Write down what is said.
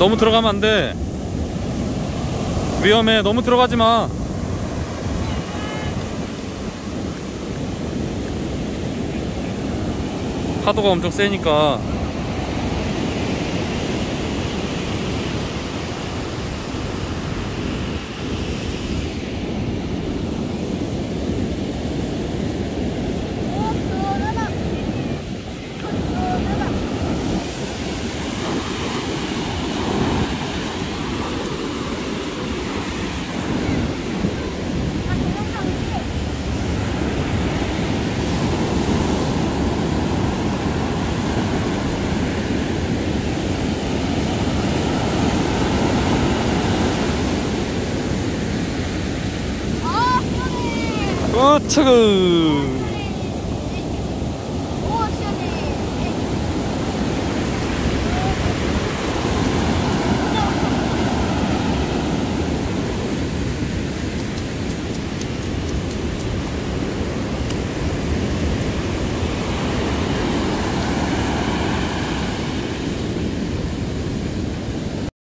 너무 들어가면 안 돼. 위험해. 너무 들어가지 마. 파도가 엄청 세니까. 으, 차그.